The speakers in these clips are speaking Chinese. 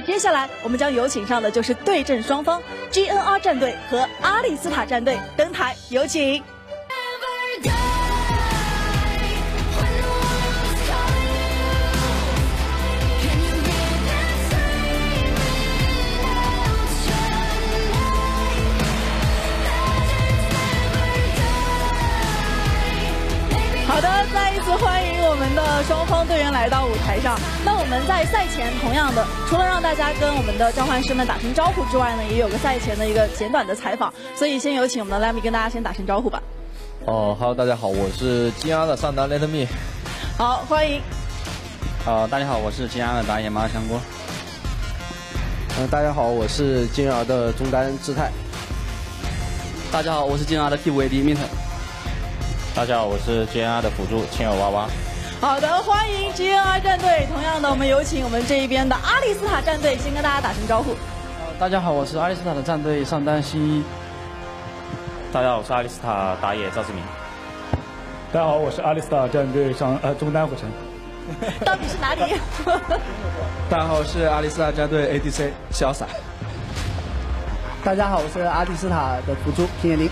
接下来我们将有请上的就是对阵双方 GNR 战队和阿里斯塔战队登台，有请。双方队员来到舞台上。那我们在赛前同样的，除了让大家跟我们的召唤师们打声招呼之外呢，也有个赛前的一个简短的采访。所以先有请我们的 Lemmy 跟大家先打声招呼吧。哦哈喽，大家好，我是金阿的上单 Let Me。好，欢迎。呃，大家好，我是金阿的打野马香锅。嗯，大家好，我是金儿的中单姿态。大家好，我是金儿的替补 AD Mint。大家好，我是 GNR 的辅助青友娃娃。好的，欢迎 GNR 战队。同样的，我们有请我们这一边的阿里斯塔战队先跟大家打声招呼。大家好，我是阿里斯塔的战队上单新一。大家好，我是阿里斯塔打野赵志明。大家好，我是阿里斯塔战队上呃中单火神。到底是哪里？大家好，我是阿里斯塔战队 ADC 潇洒。大家好，我是阿里斯塔的辅助平野绫。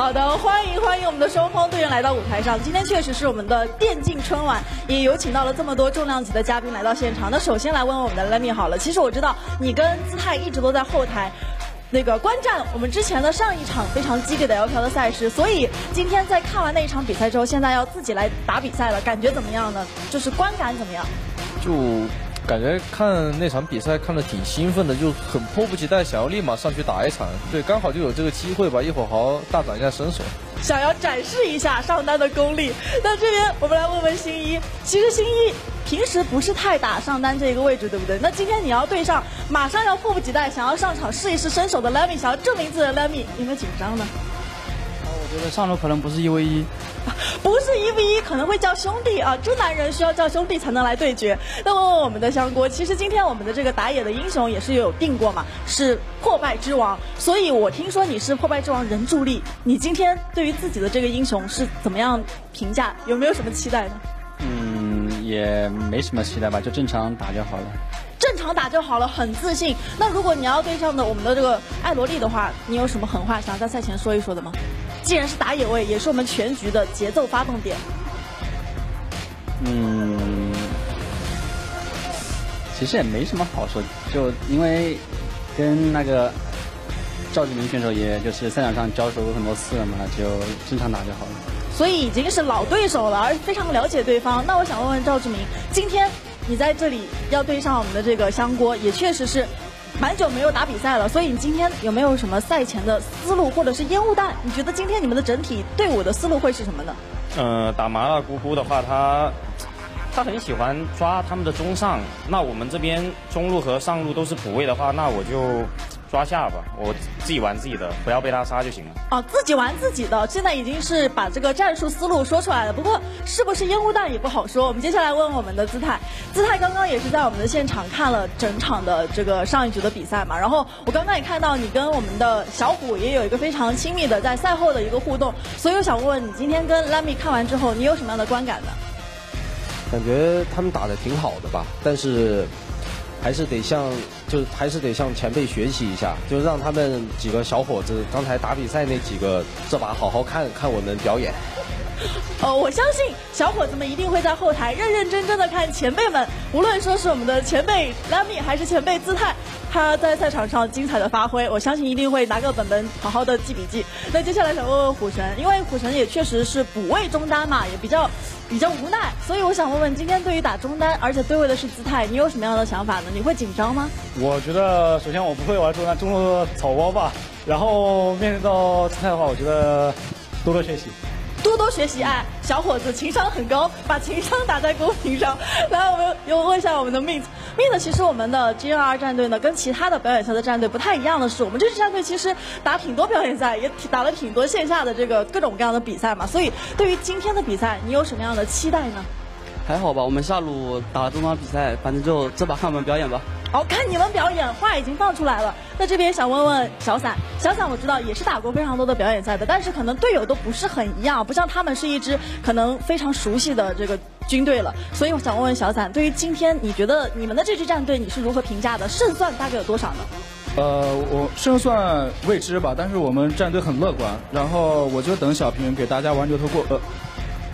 好的，欢迎欢迎我们的双方队员来到舞台上。今天确实是我们的电竞春晚，也有请到了这么多重量级的嘉宾来到现场。那首先来问问我们的 Lemmy 好了，其实我知道你跟姿态一直都在后台，那个观战我们之前的上一场非常激烈的 LPL 的赛事，所以今天在看完那一场比赛之后，现在要自己来打比赛了，感觉怎么样呢？就是观感怎么样？就感觉看那场比赛看的挺兴奋的，就很迫不及待想要立马上去打一场。对，刚好就有这个机会吧，一会儿好好大展一下身手。想要展示一下上单的功力。那这边我们来问问新一，其实新一平时不是太打上单这个位置，对不对？那今天你要对上马上要迫不及待想要上场试一试身手的 Lemmy，想要证明自己的 Lemmy，有没有紧张呢？我觉得上路可能不是一 v 一。不是一 v 一，可能会叫兄弟啊！真男人需要叫兄弟才能来对决。那问问我们的香锅，其实今天我们的这个打野的英雄也是有定过嘛，是破败之王。所以我听说你是破败之王人助力，你今天对于自己的这个英雄是怎么样评价？有没有什么期待呢？嗯，也没什么期待吧，就正常打就好了。正常打就好了，很自信。那如果你要对上的我们的这个艾罗丽的话，你有什么狠话想要在赛前说一说的吗？既然是打野位，也是我们全局的节奏发动点。嗯，其实也没什么好说，就因为跟那个赵志明选手，也就是赛场上交手过很多次了嘛，就正常打就好了。所以已经是老对手了，而非常了解对方。那我想问问赵志明，今天你在这里要对上我们的这个香锅，也确实是。蛮久没有打比赛了，所以你今天有没有什么赛前的思路或者是烟雾弹？你觉得今天你们的整体队伍的思路会是什么呢？呃，打麻辣姑姑的话，他他很喜欢抓他们的中上，那我们这边中路和上路都是补位的话，那我就。抓下吧，我自己玩自己的，不要被他杀就行了。哦，自己玩自己的，现在已经是把这个战术思路说出来了。不过是不是烟雾弹也不好说。我们接下来问问我们的姿态，姿态刚刚也是在我们的现场看了整场的这个上一局的比赛嘛。然后我刚刚也看到你跟我们的小虎也有一个非常亲密的在赛后的一个互动，所以我想问问你，今天跟 Lemmy 看完之后，你有什么样的观感呢？感觉他们打的挺好的吧，但是。还是得向，就是还是得向前辈学习一下，就让他们几个小伙子刚才打比赛那几个，这把好好看看我们表演。哦，我相信小伙子们一定会在后台认认真真的看前辈们，无论说是我们的前辈拉米还是前辈姿态。他在赛场上精彩的发挥，我相信一定会拿个本本好好的记笔记。那接下来想问问虎神，因为虎神也确实是补位中单嘛，也比较比较无奈，所以我想问问，今天对于打中单，而且对位的是姿态，你有什么样的想法呢？你会紧张吗？我觉得首先我不会玩中单，中路草包吧。然后面对到姿态的话，我觉得多多学习。多多学习，哎，小伙子情商很高，把情商打在公屏上。来，我们有问一下我们的因为呢其实我们的 GNR 战队呢，跟其他的表演赛的战队不太一样的是，我们这支战队其实打挺多表演赛，也打了挺多线下的这个各种各样的比赛嘛。所以，对于今天的比赛，你有什么样的期待呢？还好吧，我们下路打了多场比赛，反正就这把看我们表演吧。好看你们表演，话已经放出来了。那这边想问问小伞，小伞我知道也是打过非常多的表演赛的，但是可能队友都不是很一样，不像他们是一支可能非常熟悉的这个军队了。所以我想问问小伞，对于今天你觉得你们的这支战队你是如何评价的？胜算大概有多少呢？呃，我胜算未知吧，但是我们战队很乐观。然后我就等小平给大家玩牛头过呃，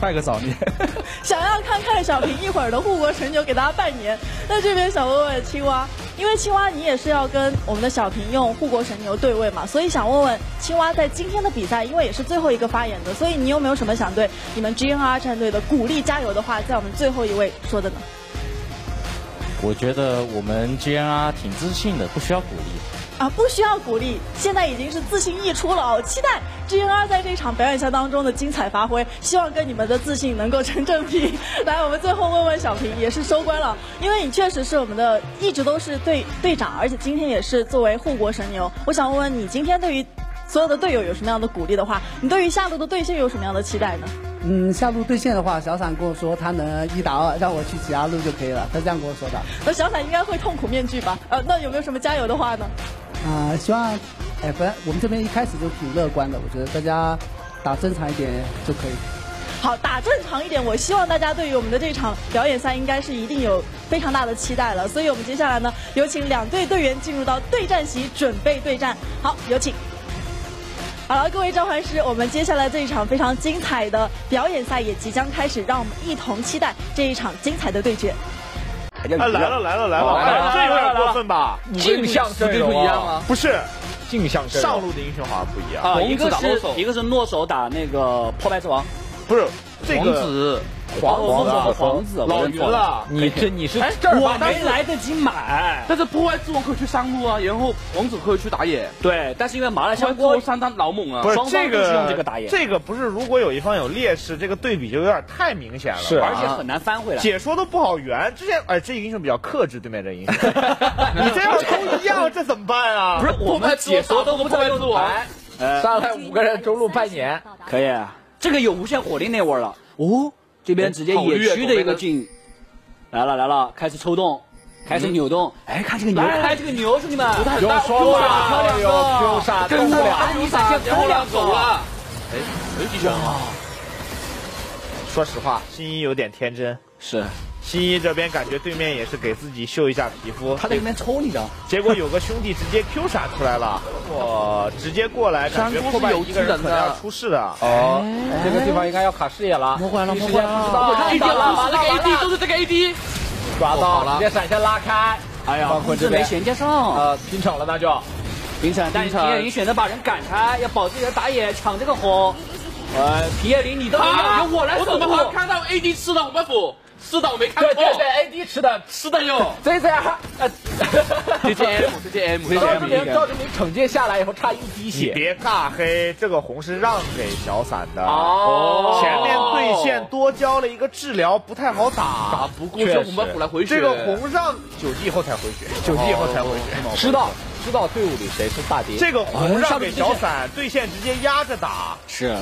拜个早年。想要看看小平一会儿的护国神牛给大家拜年。那这边想问问青蛙，因为青蛙你也是要跟我们的小平用护国神牛对位嘛，所以想问问青蛙在今天的比赛，因为也是最后一个发言的，所以你有没有什么想对你们 GNR 战队的鼓励加油的话，在我们最后一位说的呢？我觉得我们 GNR 挺自信的，不需要鼓励。啊，不需要鼓励，现在已经是自信溢出了哦。期待 GNR 在这场表演赛当中的精彩发挥，希望跟你们的自信能够成正比。来，我们最后问问小平，也是收官了，因为你确实是我们的一直都是队队长，而且今天也是作为护国神牛。我想问问你，今天对于所有的队友有什么样的鼓励的话？你对于下路的对线有什么样的期待呢？嗯，下路对线的话，小伞跟我说他能一打二，让我去其他路就可以了，他这样跟我说的。那小伞应该会痛苦面具吧？呃，那有没有什么加油的话呢？啊，希望，哎，不我们这边一开始就挺乐观的，我觉得大家打正常一点就可以。好，打正常一点，我希望大家对于我们的这场表演赛应该是一定有非常大的期待了。所以我们接下来呢，有请两队队员进入到对战席，准备对战。好，有请。好了，各位召唤师，我们接下来这一场非常精彩的表演赛也即将开始，让我们一同期待这一场精彩的对决。哎，来了来了来了！哎，这有点过分吧？镜像阵容不一样吗？不是，镜像阵容。上路的英雄好像不一样啊，一个是一个是诺手打那个破败之王，不是这个王子。黄子黄子，老云了，你这你是这我没来得及买，但是破坏之王可以去上路啊，然后王子可以去打野。对，但是因为麻辣香锅三单老猛啊，不是这个用这个打野，这个不是如果有一方有劣势，这个对比就有点太明显了，是，而且很难翻回来，解说都不好圆。之前哎，这个英雄比较克制对面这英雄，你这样都一样，这怎么办啊？不是我们解说都不会用牌，上来五个人中路拜年，可以，这个有无限火力那味儿了。哦。这边直接野区的一个进，来了来了，开始抽动，开始扭动，哎，看这个牛，看这个牛，兄弟们，有双杀，有 Q 杀，跟我安妮闪现偷两走了，哎，没击啊！说实话，新一有点天真，是。新一这边感觉对面也是给自己秀一下皮肤，他在那边抽你的，结果有个兄弟直接 Q 闪出来了，哇，直接过来，感觉破败一个人可能要出事的。哦，这个地方应该要卡视野了，魔幻了，魔幻了，AD 了，这个 AD 都是这个 AD，抓到了，直接闪现拉开，哎呀，控制没衔接上，呃，平场了那就，平场，但是皮叶林选择把人赶开，要保自己的打野，抢这个火，呃，皮叶林你都要由我来守护，我怎么好看到 AD 吃了我们辅？是的，我没看过。对对对，AD 吃的 吃的哟。这这样，直接 M，直接 M。赵志明，赵志明惩戒下来以后差一滴血。你别尬黑，这个红是让给小伞的。哦。前面对线多交了一个治疗，不太好打。打不过，这红们补来回血。这个红让九级以后才回血，九级以后才回血。知道知道队伍里谁是大爹。这个红让给小伞，对线直接压着打。是。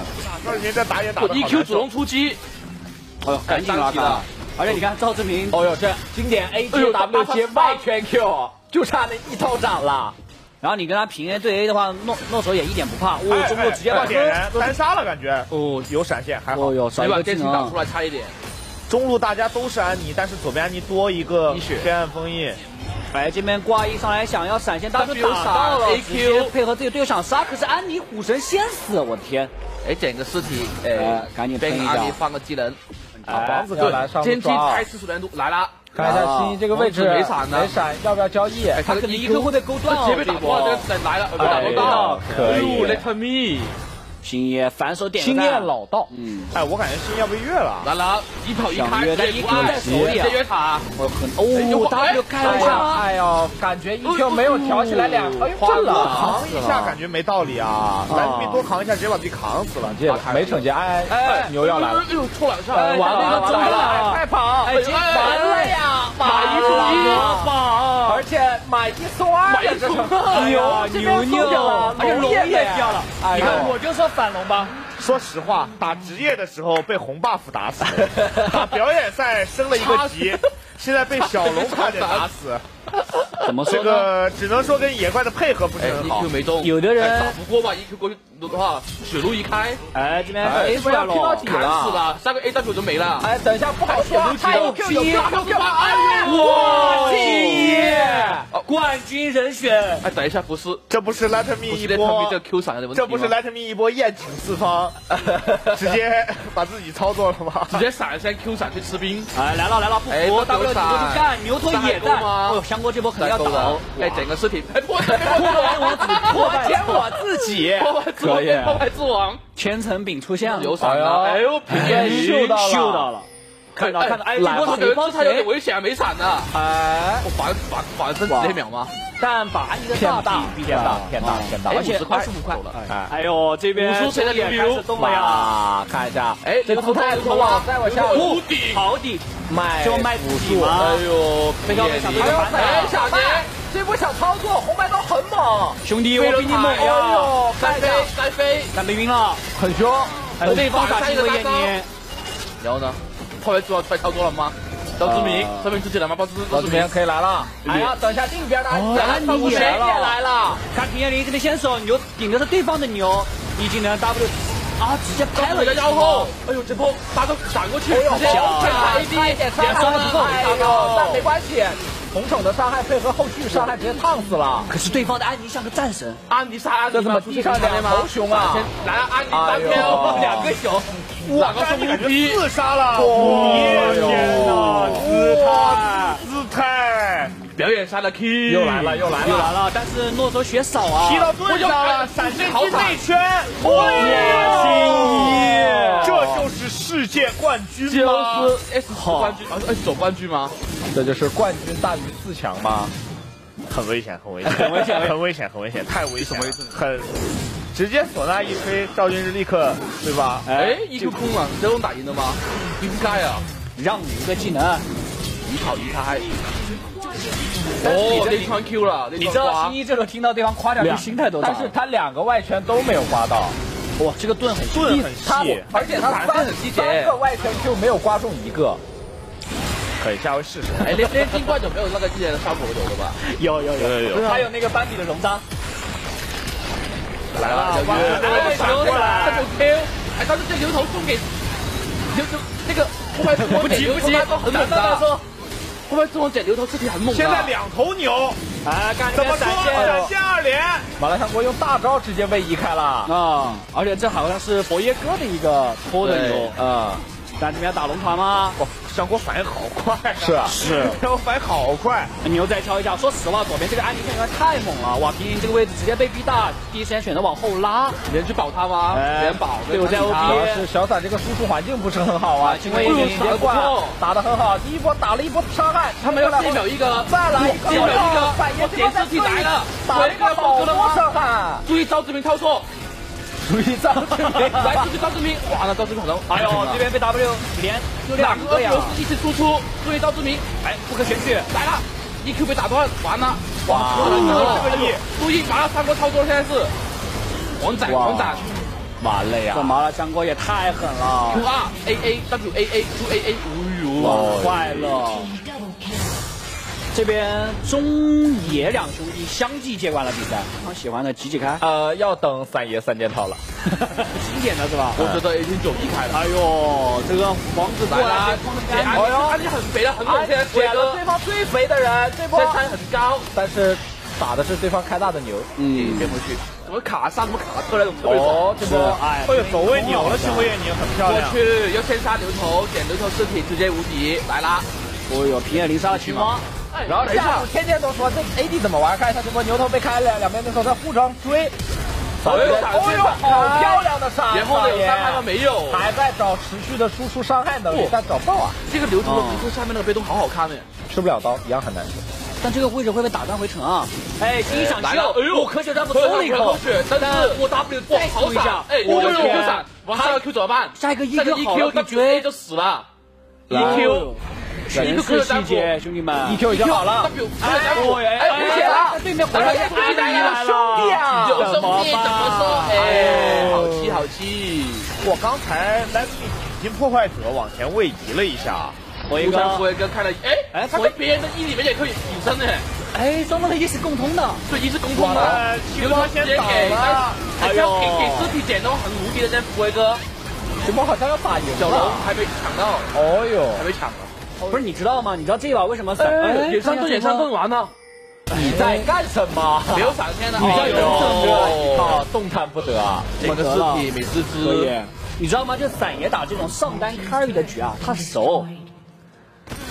赵志明这打野打。一 Q 主动出击。哎呦，赶紧拉开。而且你看赵志明，哦呦，这经典 A Q W 接外圈 Q，就差那一套斩了。然后你跟他平 A 对 A 的话，诺诺手也一点不怕，哦，中路直接把点人单杀了，感觉哦，有闪现还好，有一把电击打出来差一点。中路大家都是安妮，但是左边安妮多一个黑暗封印。哎，这边挂一上来想要闪现，但是打到了 A Q，配合自己队友想杀，可是安妮虎神先死，我的天！哎，捡个尸体，哎，赶紧喷一下，换个技能。啊，王子来上抓，开吃速度来了，看一下新一这个位置没闪呢，没闪，要不要交易？他可能一个会在勾断，直接被打破，这个来了，打不到，可以，Let me。星爷反手点经验老道，嗯，哎，我感觉星爷要被越了，来了，一跑一开，一丢在手里啊，越塔，我很哦，W 开了，哎呦，感觉一 Q 没有挑起来两，哎呦，震了，扛一下感觉没道理啊，来这边多扛一下，直接把自己扛死了，这没惩戒，哎哎，牛要来了，哎呦，错两下，完了完了，快跑，哎，完了呀，买一送一，而且买一送二，买一送二，牛牛。牛，龙也掉了，你看我就说反龙吧。说实话，打职业的时候被红 buff 打死，打表演赛升了一个级，现在被小龙差点打死。怎么说？这个只能说跟野怪的配合不是很好。有的人打不过吧？一 Q 过去的话，血路一开，哎，这边哎 A 出来了，砍死了，三个 A W 就没了。哎，等一下不好说，还有 Q 有 Q 有 Q，哎呦，哇，天！冠军人选，哎，等一下，不是，这不是 Let Me 不是一波这 Q 闪的问题吗这不是 Let Me 一波宴请四方，直接把自己操作了吗？直接闪先 Q 闪去吃兵。哎，来了来了，不哎服这 W 有顶过去干，牛头也在。吗？哦，香锅这波肯定要倒。哎，整个尸体，哎，破破坏我自破坏我自己，破坏之王，破坏之王，千层饼出现了，有闪了，哎呦，平原秀到了，嗅到了。看到看到，哎，这波谁帮他有点危险，没闪呢。哎，我反反反身直接秒吗？但把你的偏大大偏大偏大偏大，而且二十五块。了。哎，哎呦，这边五叔谁的也开始动了呀！看一下，哎，这姿态头往再往下，无敌，好底，卖就卖武术，哎呦，非常非常还有反哎，小杰，这波小操作，红白刀很猛，兄弟，我比你猛呀！该飞该飞，但被晕了，很凶，对方打机会眼睛，然后呢？破坏之王快操作了吗？赵志明，这边自己来吗？赵志明。可以来了。哎呀，等一下另一边的，来了，你也来了。看平野林这边先手牛顶的是对方的牛，已经能 W 啊，直接开了一个腰后。哎呦，这波大招闪过去，直接差一点点伤害不够，哎呦，但没关系。红手的伤害配合后续伤害，直接烫死了。可是对方的安妮像个战神，安妮杀安妮，这怎么地上两头熊啊？来，安妮单挑两个熊，哇，个是感觉自杀了！哇天哪，姿态姿态，表演杀的 Q 又来了又来了。又来了，但是诺手血少啊，踢到盾上了，闪现进内圈，哇，这就是世界冠军吗？就是 S 冠军，啊是 S 总冠军吗？这就是冠军大于四强吗？很危险，很危险，很危险，很危险，很危险，太危险了，很直接唢呐一吹，赵军是立刻对吧？哎一个空了，这种打赢的吗？应该啊，让你一个技能，一跑一开。哦，连传 Q 了，你知道新一这个听到对方夸奖，心态都但是他两个外圈都没有刮到。哇，这个盾很盾很细，而且他三三个外圈就没有刮中一个。可以，下回试试。哎，连连金冠就没有那个之前的效果有的吧？有有有有有，还有那个班比的荣章。来了，哎，闪过来，Q，哎，但是这牛头送给牛牛那个后面不急不急，很猛的。后面这种捡牛头尸体很猛现在两头牛，哎，怎么说？闪现二连，马来香锅用大招直接被移开了啊！而且这好像是佛耶哥的一个拖的牛啊。但这边打龙团吗？哇，香锅反应好快，是啊，是，香锅反应好快。牛再敲一下，说实话，左边这个安妮现在太猛了，哇，平行这个位置直接被逼大，第一时间选择往后拉，人去保他吗？人保，队友在 O B，是小伞这个输出环境不是很好啊，因为直接灌打的很好，第一波打了一波伤害，他们要这秒一个，再来一个，这秒一个，我点尸体来了，打一个好多伤害，注意赵志明跳错。注意赵志明，来注意赵志明，哇，那赵志明好像，哎呦，这边被 W 连就两个呀，一起输出，注意赵志明，哎，不可前去，来了，EQ 被打断，完了，哇，这个 E，注意，马上三国操作现在是，王斩王斩，完了呀，这麻辣香锅也太狠了，Q 二 A A W A A Q A A，哎呦，快乐。这边中野两兄弟相继接管了比赛，非常喜欢的几几开？呃，要等三爷三件套了，经典的是吧？我觉得已经九一开了。哎呦，这个王子来了，哎呦，安妮很肥的，很猛，现在捡了对方最肥的人，这波身材很高，但是打的是对方开大的牛，嗯，变回去，怎么卡上，怎么卡出来，怎么特别哦，这波哎，会有走位扭了，行为也扭很漂亮。过去要先杀牛头，捡牛头尸体直接无敌，来啦！哦呦，平野零杀了群魔。然后下午天天都说这 AD 怎么玩？看一下这波牛头被开了，两边牛头在互相追。哦呦，好漂亮的杀！然后呢，有伤害吗？没有，还在找持续的输出伤害能力，但找不到啊。这个牛头的不是下面那个被动好好看呢，吃不了刀，一样很难受。但这个位置会被打断回城啊！哎，欣赏秀，哎呦，科学战不抽了一口，但是我 W 再抽一下，哎，我有 Q 闪，往下 Q 怎么办？下一个 EQ 好了，必追就死了，EQ。一个科细节，兄弟们，EQ 已经好了。哎，哎，而且了，对面回来兄弟来了，兄弟啊，有兄弟怎么说？哎，好气好气！我刚才来已经破坏者往前位移了一下，我一个我一个看了，哎哎，他在别人的 E 里面也可以隐身呢。哎，双方的一是共通的，对，一是共通的。青蛙先倒了，哎呦，给给尸体捡到很无敌的这福威哥，青蛙好像要打赢小龙还没抢到，哦哟，还没抢到。不是你知道吗？你知道这把为什么闪？哎，野山盾，野山盾完呢。你在干什么？没有闪现的，你在有这个一套动弹不得啊！我们的尸体美滋滋。你知道吗？就散爷打这种上单 carry 的局啊，他熟。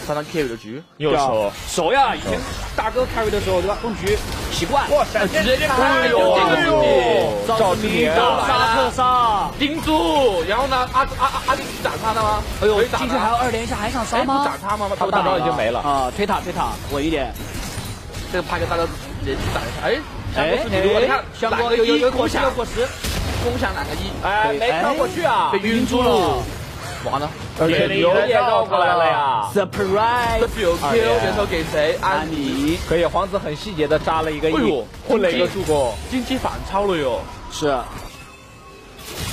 上单 carry 的局，又熟熟呀！以前大哥 carry 的时候对吧？用局习惯。哇，闪现直接开哟！赵志明杀特杀，盯住，然后呢？阿阿阿阿力是斩他的吗？哎呦，进去还要二连一下，还想杀吗？不斩他吗？他大招已经没了啊！推塔推塔，稳一点。这个拍个大哥连续斩一下，哎，哎哎，你看，香锅有有有果实有果实，攻下两个一，哎，没跳过去啊，被晕住了。完了，野牛也绕过来了呀！Surprise！这九 Q 源头给谁？安妮。可以，皇子很细节的扎了一个 E，混了一个助攻，经济反超了哟。是。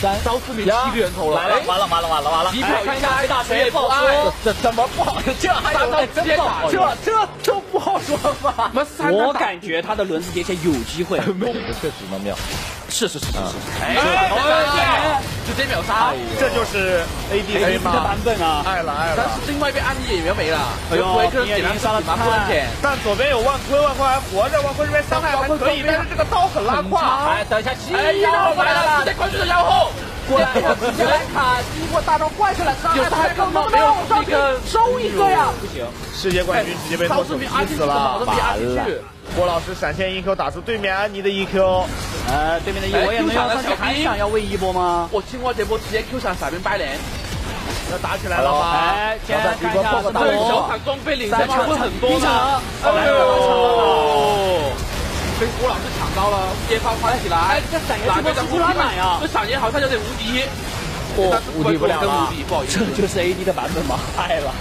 三招致命七个源头了，完了完了完了完了！一看一下，大锤不好说，这怎么不好？这还有真不好，这这就不好说吗？我感觉他的轮子叠起来有机会，这确实蛮妙。是是是是是，哎，直接秒杀，这就是 AD 的版本啊！爱了爱了，但是另外一边安妮演员没了，哎呦，简单杀了蛮关键。但左边有万坤，万坤还活着，万坤这边伤害还可以，但是这个刀很拉胯。哎，等一下，七妖来了，直接关注的妖后。过来，直接来卡，第一波大招灌下来，有太更能不能上去收一个呀？不行，世界冠军直接被超视频安妮死了，完了。郭老师闪现 EQ 打出对面安妮的 EQ，哎，对面的 E 我也没有上去，还想要位一波吗？我青蛙这波直接 Q 上闪兵白连，要打起来了吗？哎，先看一下这小卡装备领先抢会很多吗？哎呦，被郭老师抢到了，接发翻起来，哎，这闪爷这波出拉满呀？这闪爷好像有点无敌，我无敌不了了，这就是 AD 的版本吗？爱了。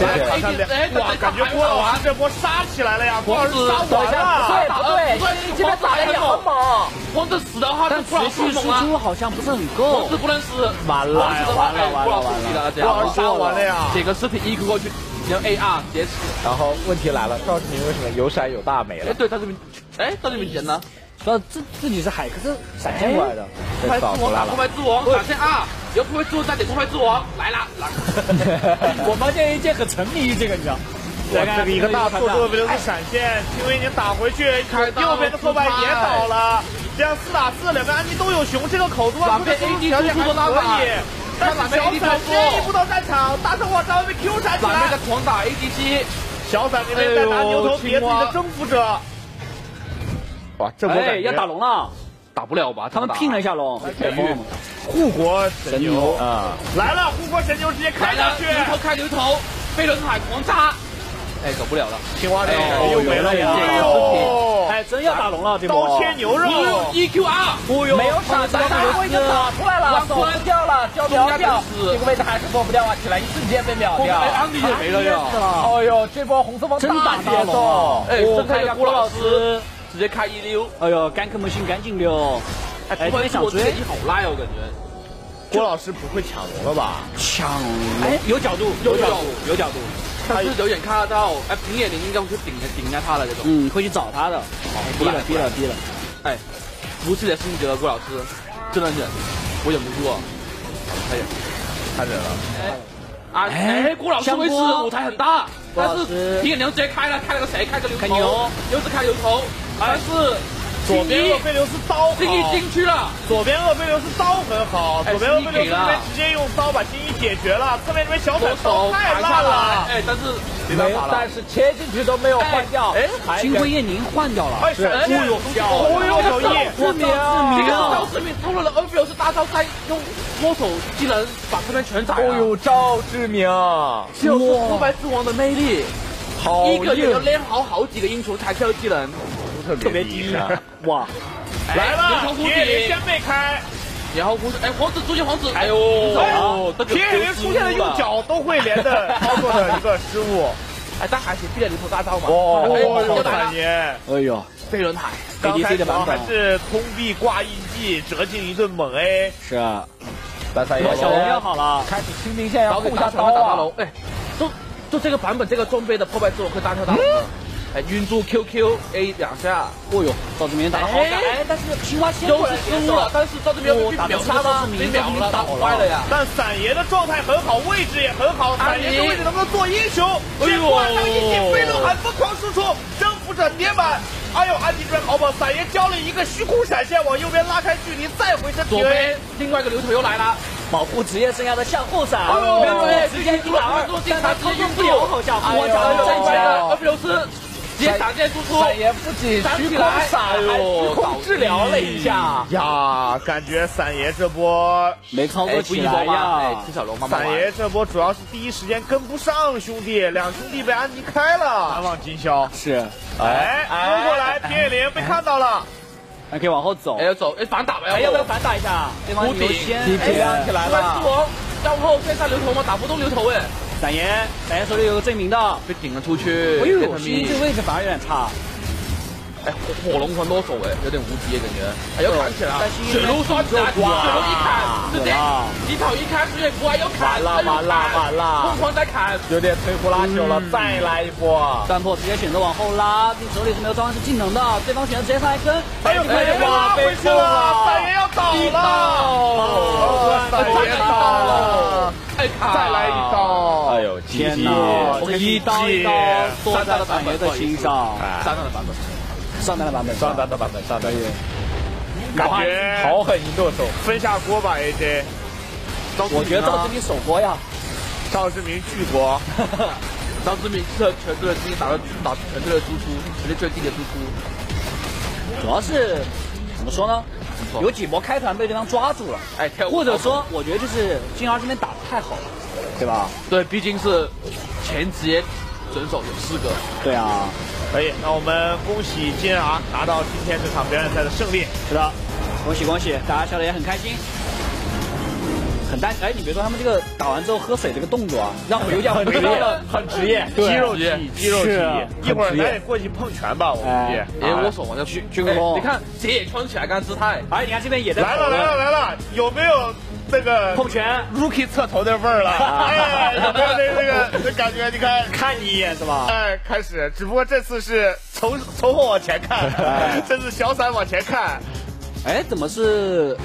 哎，哇，感觉郭老师这波杀起来了呀！郭老师杀完了，对对对，这边打的也很猛。王子死的话，但持续输出好像不是很够。王子不能死，完了完了完了完了！郭老师杀完了呀！这个尸体一个过去，然后 AR 直接死。然后问题来了，赵志明为什么有闪有大没了？哎，对，赵志明，哎，赵志明人呢？说自自己是海克斯闪现过来的，破坏之王打破坏之王闪现啊！有破坏之王再点破坏之王来了，我们这一届很沉迷于这个，你知道？哇，这个一个大错特别的闪现，青威已经打回去，右边的破败也倒了，这样四打四，两个安妮都有熊，这个口子哇，这个 AD 条件还可以，但是小闪先一步到战场，大圣往上被 Q 闪起来，那个狂打 ADC，小闪这边在拿牛头别自己的征服者。哇，这波哎要打龙了，打不了吧？他们拼了一下龙，护国神牛。啊。来了，护国神牛直接开下去，牛头开牛头，飞轮海狂扎，哎，走不了了，青蛙这又没了呀！哎呦，哎，真要打龙了，这波刀切牛肉，E Q R，没有闪，大家已经打出来了，走不掉了，掉秒掉，这个位置还是躲不掉啊！起来一瞬间被秒掉，安迪也没了呀！哎呦，这波红色方真打节奏，哎，睁开一下郭老师。直接开一溜，哎呦，干克木星赶紧溜！哎，这边想追，你好赖哦，感觉。郭老师不会抢龙了吧？抢龙，哎，有角度，有角度，有角度。但是有点看得到，哎，平野绫应该会去顶顶下他的这种。嗯，会去找他的。逼了，逼了，逼了。哎，如此的性格，郭老师，真的忍，我忍不住。哎呀，太忍了。啊，哎，郭老师位置舞台很大，但是平野绫直接开了，开了个谁？开个牛头，又是开牛头。但是左边厄斐琉斯刀好，金一进去了。左边厄斐琉斯刀很好，左边厄斐琉斯这边直接用刀把金一解决了。侧面这边小丑刀太烂了，哎，但是没办法了，但是切进去都没有换掉。哎，金辉燕宁换掉了，是，哦呦，哦呦，有意，致命，这个赵志明偷了厄斐琉斯大招，再用摸手技能把这边全宰了。哦呦，赵志明，就是破败之王的魅力，好一个人要练好好几个英雄才有技能。特别低啊！哇，来了！铁岭先被开，然后黄子，哎，皇子出现，皇子，哎呦，铁岭出现了，用脚都会连的操作的一个失误，哎，但还是避了零头大招嘛。哦，哎呦，飞轮海，刚才主要还是通臂挂印记，折进一顿猛 A。是啊，大三爷，小龙要好了，开始清兵线要互相打刀啊！哎，就就这个版本这个装备的破败之王会单挑大龙。哎，晕住 QQ A 两下，哦呦，赵志明打的好。感，哎，但是青蛙先过来是失误了，但是赵志明被秒杀吗？被秒了，打坏了呀！但散爷的状态很好，位置也很好，散爷这位置能不能做英雄？先挂上一记飞轮海疯狂输出，征服者叠满。哎呦，安迪这边好跑，散爷交了一个虚空闪现，往右边拉开距离，再回身左边另外一个牛头又来了，保护职业生涯的向后闪，哎呦，直接一打二，但他操作不了，好像我操，站起来了，二六四。直接闪现输出，散爷不仅虚空闪，还虚空治疗了一下呀！感觉散爷这波没操作起来呀！陈小龙慢慢散爷这波主要是第一时间跟不上兄弟，两兄弟被安妮开了，难忘今宵。是，哎，冲过来，田野灵被看到了，还可以往后走，哎要走，哎反打吧，哎要不要反打一下？对方牛先，TP 亮起来了，猪王，然后再杀牛头吗？打不动牛头哎。散爷，散爷手里有个证明的，被顶了出去。哎呦，星这位置反而有点差。哎，火龙魂多手哎，有点无敌感觉。哎，要砍起来了，水龙刷起来，水龙一砍，直接一跑一开，直接过来要砍，完了完了完了，疯狂在砍，有点摧枯拉朽了，再来一波。战破直接选择往后拉，并手里是没有召唤师技能的，对方选择直接上来跟。哎呦，快点拉回去了，散爷要倒了，散爷倒了，哎，再来一刀，哎呦，天哪，一刀一刀剁在了散爷的心上，上单的版本。上单的版本，上单的版本，上单也感觉好狠一剁手，分下锅吧 AJ。我觉得赵志明守锅呀，赵志明巨锅，赵志明这全队的精力打了打全队的输出，全队最低的输出。主要是怎么说呢？有几波开团被对方抓住了，哎，或者说我觉得就是金儿这边打的太好了，对吧？对，毕竟是前职业选手有四个。对啊。可以，那我们恭喜金儿拿到今天这场表演赛的胜利。是的，恭喜恭喜，大家笑得也很开心，很担哎，你别说他们这个打完之后喝水这个动作啊，让我有点很职业，很职业，肌肉记忆，肌肉记忆。一会儿咱也过去碰拳吧，我估计，哎，我手往下鞠鞠个躬。你看鞋也穿起来，看姿态。哎，你看这边也在来了来了来了，有没有？那个碰拳，Rookie 侧头的味儿了，哎，有没有那那个那感觉？你看，看你一眼是吧？哎，开始，只不过这次是从从后往前看，这次小伞往前看。哎，怎么是